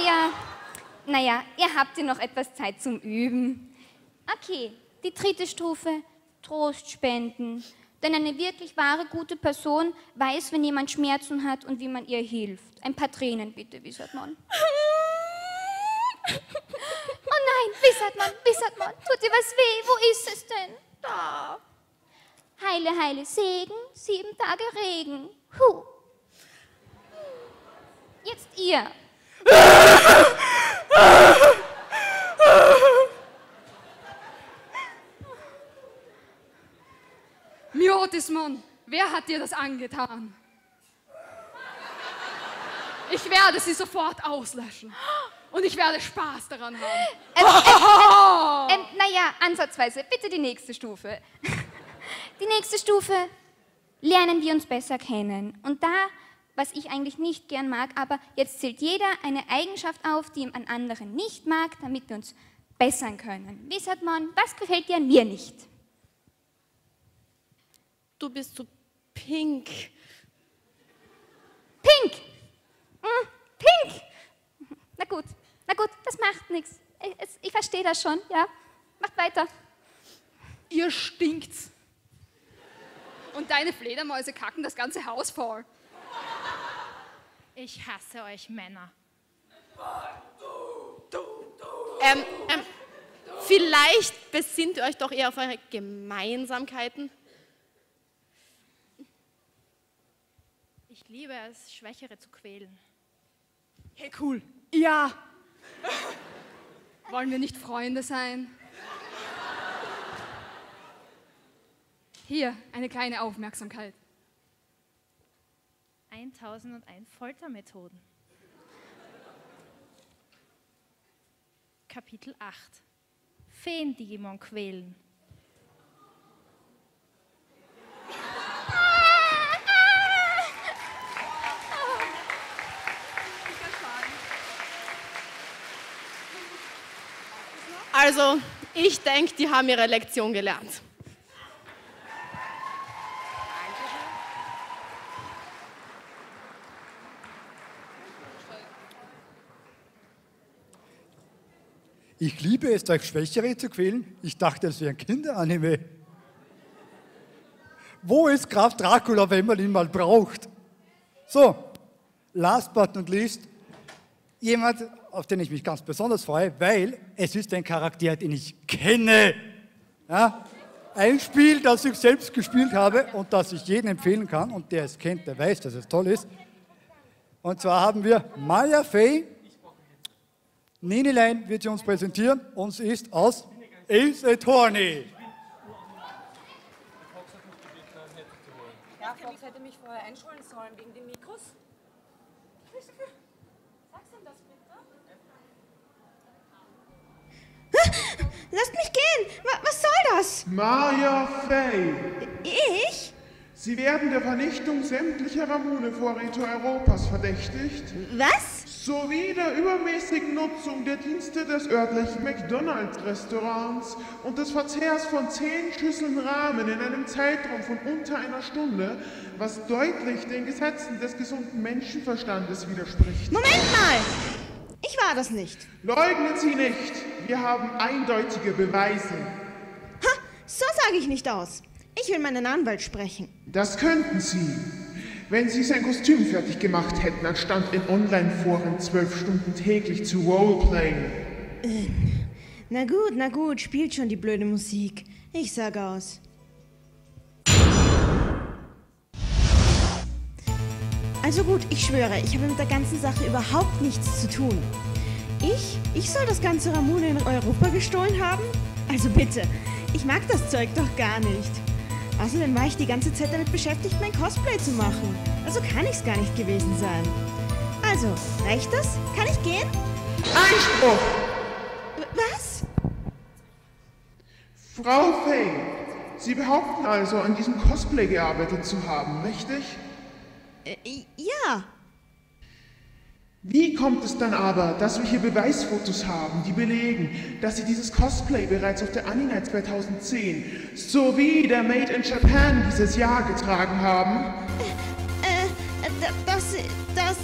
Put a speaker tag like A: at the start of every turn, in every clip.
A: naja, naja, ihr habt ja noch etwas Zeit zum Üben. Okay, die dritte Stufe, Trost spenden. Denn eine wirklich wahre, gute Person weiß, wenn jemand Schmerzen hat und wie man ihr hilft. Ein paar Tränen bitte, Wiesertmann. Oh nein, Wiesertmann, Wiesertmann, tut dir was weh? Wo ist es denn? Da. Heile, heile Segen, sieben Tage Regen. Huh. Jetzt ihr.
B: Miotismon, wer hat dir das angetan? Ich werde sie sofort auslöschen. Und ich werde Spaß daran haben.
A: Ähm, ähm, naja, ansatzweise. Bitte die nächste Stufe. Die nächste Stufe, lernen wir uns besser kennen. Und da, was ich eigentlich nicht gern mag, aber jetzt zählt jeder eine Eigenschaft auf, die ihm an anderen nicht mag, damit wir uns bessern können. Wie sagt man, was gefällt dir an mir nicht?
C: Du bist so pink.
A: Pink! Mm, pink! Na gut, na gut, das macht nichts. Ich, ich verstehe das schon, ja. Macht weiter.
B: Ihr stinkt's. Und deine Fledermäuse kacken das ganze Haus voll.
D: Ich hasse euch Männer.
C: Ähm, ähm, vielleicht besinnt ihr euch doch eher auf eure Gemeinsamkeiten.
D: Ich liebe es, Schwächere zu quälen.
B: Hey, cool. Ja. Wollen wir nicht Freunde sein? Hier, eine kleine Aufmerksamkeit.
D: 1001 Foltermethoden. Kapitel 8. Feen-Digimon quälen.
C: Also, ich denke, die haben ihre Lektion gelernt.
E: Ich liebe es, euch Schwächere zu quälen. Ich dachte, das wäre ein Kinderanime. Wo ist Graf Dracula, wenn man ihn mal braucht? So, last but not least, jemand, auf den ich mich ganz besonders freue, weil es ist ein Charakter, den ich kenne. Ja? Ein Spiel, das ich selbst gespielt habe und das ich jedem empfehlen kann und der es kennt, der weiß, dass es toll ist. Und zwar haben wir Maya Fey, Ninilein wird sie uns präsentieren und sie ist aus Ace Attorney.
F: Ja, Fox hätte mich vorher einschulen sollen wegen den Mikros. Sag's ihm das bitte.
G: Lasst mich gehen! Wa- Was soll das?
H: Maya Fey.
G: Ich?
H: Sie werden der Vernichtung sämtlicher Ramune-Vorräte Europas verdächtigt.
G: Was?
H: Sowie der übermäßigen Nutzung der Dienste des örtlichen McDonalds-Restaurants und des Verzehrs von zehn Schüsseln Rahmen in einem Zeitraum von unter einer Stunde, was deutlich den Gesetzen des gesunden Menschenverstandes widerspricht.
G: Moment mal! Ich war das nicht.
H: Leugnen Sie nicht, wir haben eindeutige Beweise.
G: Ha! So sage ich nicht aus. Ich will meinen Anwalt sprechen.
H: Das könnten Sie. Wenn Sie sein Kostüm fertig gemacht hätten, anstatt in Online-Foren zwölf Stunden täglich zu Roleplayen.
G: Na gut, na gut, spielt schon die blöde Musik. Ich sag aus. Also gut, ich schwöre, ich habe mit der ganzen Sache überhaupt nichts zu tun. Ich? Ich soll das ganze Ramune in Europa gestohlen haben? Also bitte, ich mag das Zeug doch gar nicht. Außerdem war ich die ganze Zeit damit beschäftigt, mein Cosplay zu machen. Also kann ich's gar nicht gewesen sein. Also, reicht das? Kann ich gehen?
H: Einspruch!
G: Was?
H: Frau Fay, Sie behaupten also, an diesem Cosplay gearbeitet zu haben, richtig?
G: Äh, ja.
H: Wie kommt es dann aber, dass wir hier Beweisfotos haben, die belegen, dass Sie dieses Cosplay bereits auf der Anime 2010 sowie der Made in Japan dieses Jahr getragen haben?
G: Äh, äh, das, das,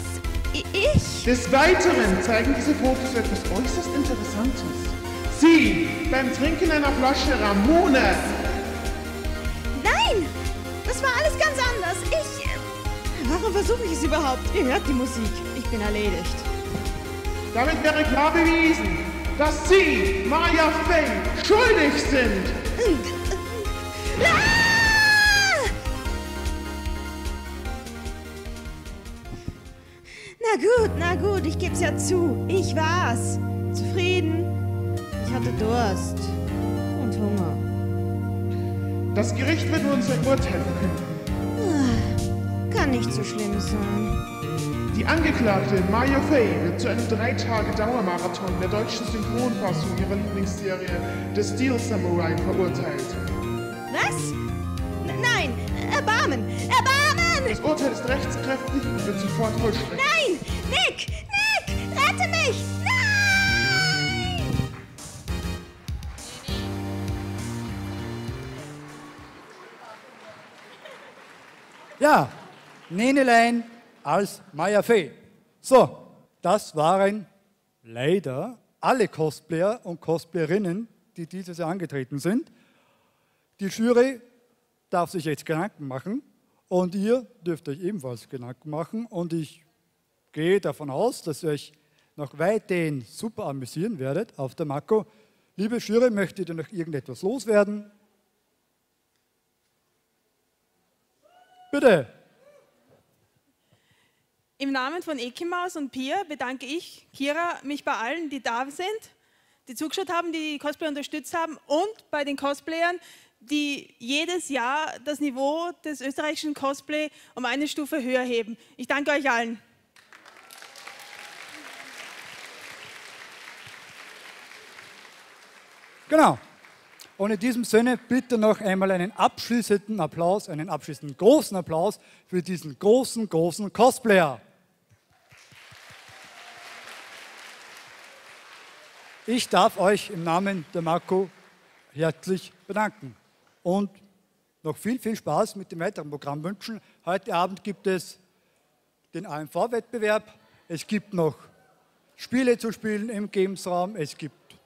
G: ich?
H: Des Weiteren zeigen diese Fotos etwas äußerst Interessantes. Sie beim Trinken einer Flasche Ramone.
G: Nein! Das war alles ganz anders. Ich. äh, Warum versuche ich es überhaupt? Ihr hört die Musik. Ich bin erledigt.
H: Damit wäre klar bewiesen, dass Sie, Maya Fey, schuldig sind.
G: Ah! Na gut, na gut, ich geb's ja zu. Ich war's. Zufrieden. Ich hatte Durst. Und Hunger.
H: Das Gericht wird uns ein Urteil verkünden.
G: Kann nicht so schlimm sein.
H: Die Angeklagte Maya Fey wird zu einem drei Tage Dauermarathon der deutschen Synchronfassung ihrer Lieblingsserie The Steel Samurai verurteilt.
G: Was? N nein! Erbarmen! Erbarmen!
H: Das Urteil ist rechtskräftig und wird sofort vollstreckt.
G: Nein! Nick! Nick! Rette mich! Nein!
E: Ja, Nenelein als Maya Fee. So, das waren leider alle Cosplayer und Cosplayerinnen, die dieses Jahr angetreten sind. Die Jury darf sich jetzt Gedanken machen und ihr dürft euch ebenfalls Gedanken machen und ich gehe davon aus, dass ihr euch noch weiterhin super amüsieren werdet auf der Mako. Liebe Jury, möchtet ihr noch irgendetwas loswerden? Bitte.
I: Im Namen von Ekimaus und Pia bedanke ich, Kira, mich bei allen, die da sind, die zugeschaut haben, die die Cosplay unterstützt haben und bei den Cosplayern, die jedes Jahr das Niveau des österreichischen Cosplay um eine Stufe höher heben. Ich danke euch allen.
E: Genau. Und in diesem Sinne bitte noch einmal einen abschließenden Applaus, einen abschließenden großen Applaus für diesen großen, großen Cosplayer. Ich darf euch im Namen der Marco herzlich bedanken und noch viel, viel Spaß mit dem weiteren Programm wünschen. Heute Abend gibt es den AMV-Wettbewerb. Es gibt noch Spiele zu spielen im Gamesraum. Es gibt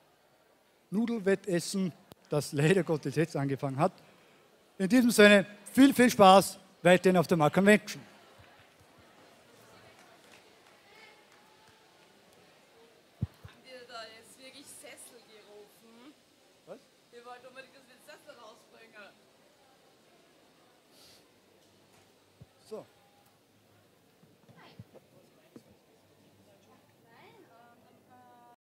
E: Nudelwettessen, das leider Gottes jetzt angefangen hat. In diesem Sinne viel, viel Spaß weiterhin auf der Mark Convention.
J: Haben wir da jetzt wirklich Sessel gerufen?
E: Was?
J: Wir wollten unbedingt, dass wir den Sessel rausbringen.
E: So.